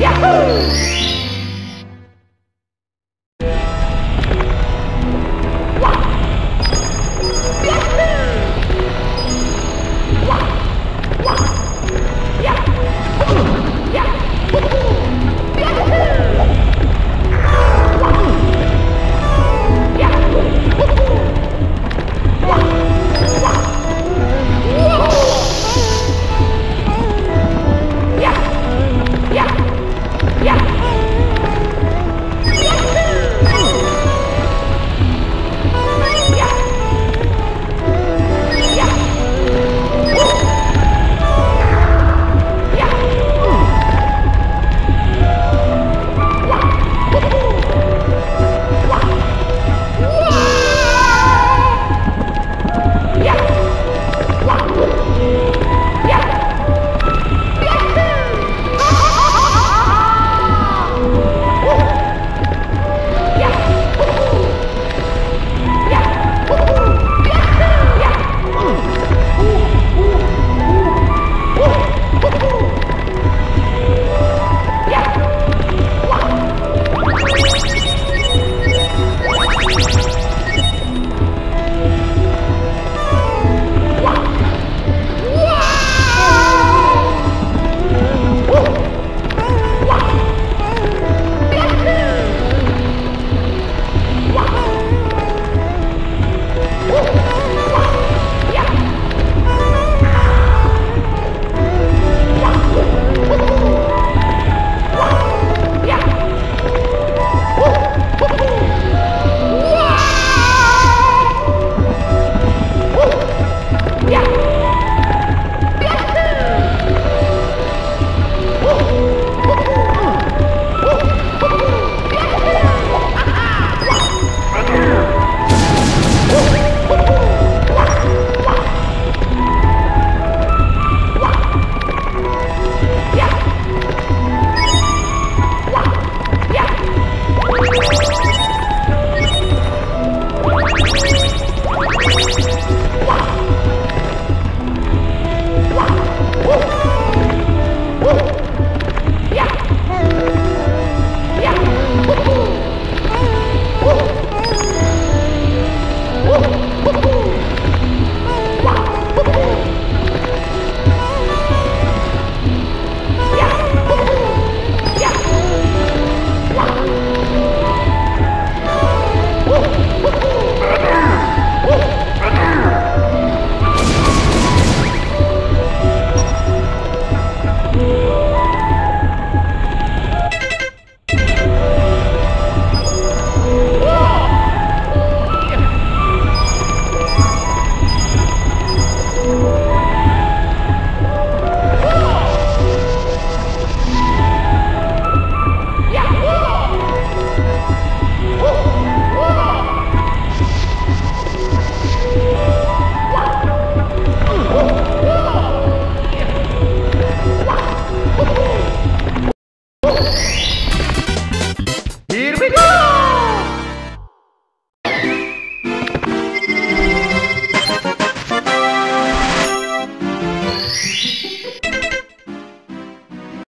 Yahoo! we video!